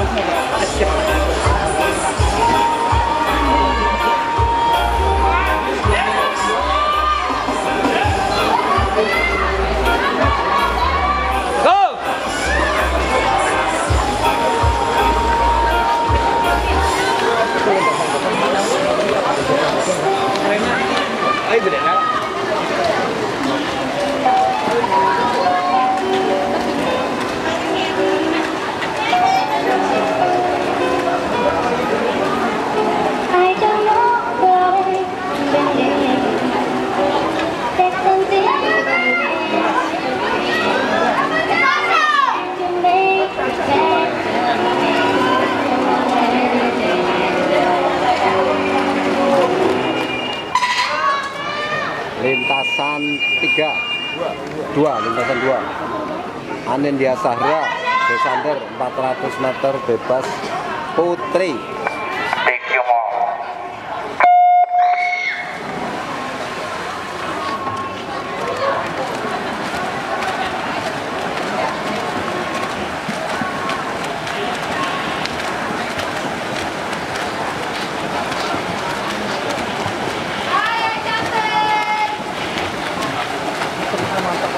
OK 的。lintasan 3 2 lintasan 2 Anindya Sahra Desander 400 meter bebas. Putri.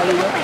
Saludos.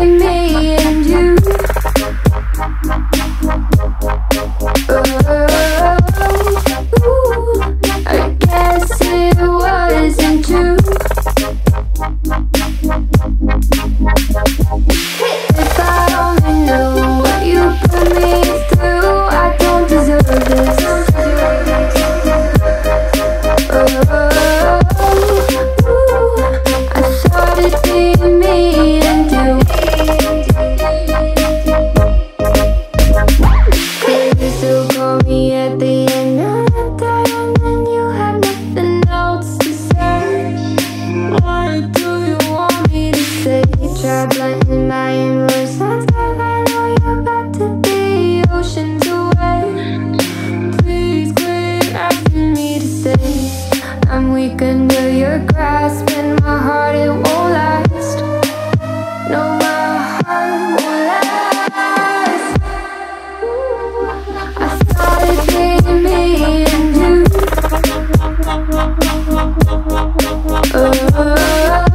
with me. your blood I know you're 'bout to be oceans away. Please, please ask me to stay. I'm weak under your grasp And my heart, it won't last No, my heart won't last I thought it'd be me and you oh.